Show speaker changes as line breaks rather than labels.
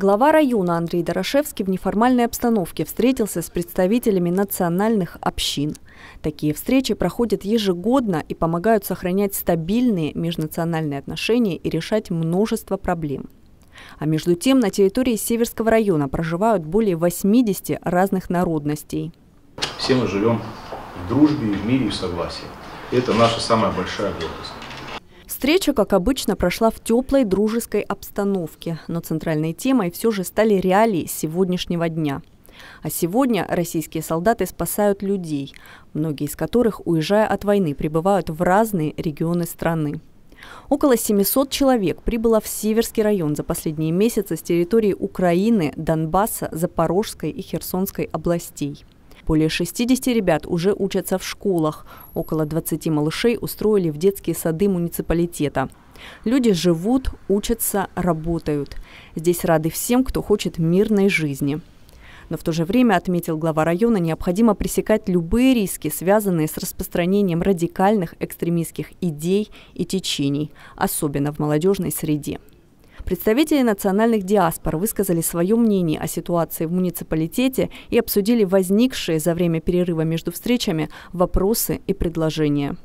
Глава района Андрей Дорошевский в неформальной обстановке встретился с представителями национальных общин. Такие встречи проходят ежегодно и помогают сохранять стабильные межнациональные отношения и решать множество проблем. А между тем на территории Северского района проживают более 80 разных народностей.
Все мы живем в дружбе, в мире и в согласии. Это наша самая большая гордость.
Встреча, как обычно, прошла в теплой дружеской обстановке, но центральной темой все же стали реалии сегодняшнего дня. А сегодня российские солдаты спасают людей, многие из которых, уезжая от войны, прибывают в разные регионы страны. Около 700 человек прибыло в Северский район за последние месяцы с территории Украины, Донбасса, Запорожской и Херсонской областей. Более 60 ребят уже учатся в школах. Около 20 малышей устроили в детские сады муниципалитета. Люди живут, учатся, работают. Здесь рады всем, кто хочет мирной жизни. Но в то же время, отметил глава района, необходимо пресекать любые риски, связанные с распространением радикальных экстремистских идей и течений, особенно в молодежной среде. Представители национальных диаспор высказали свое мнение о ситуации в муниципалитете и обсудили возникшие за время перерыва между встречами вопросы и предложения.